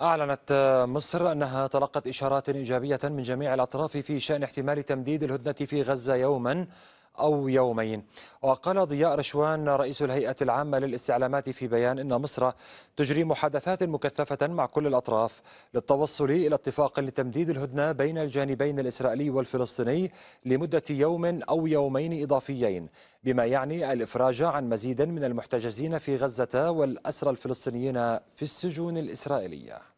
أعلنت مصر أنها تلقت إشارات إيجابية من جميع الأطراف في شأن احتمال تمديد الهدنة في غزة يوما. أو يومين. وقال ضياء رشوان رئيس الهيئة العامة للاستعلامات في بيان أن مصر تجري محادثات مكثفة مع كل الأطراف للتوصل إلى اتفاق لتمديد الهدنة بين الجانبين الإسرائيلي والفلسطيني لمدة يوم أو يومين إضافيين بما يعني الإفراج عن مزيد من المحتجزين في غزة والأسرى الفلسطينيين في السجون الإسرائيلية.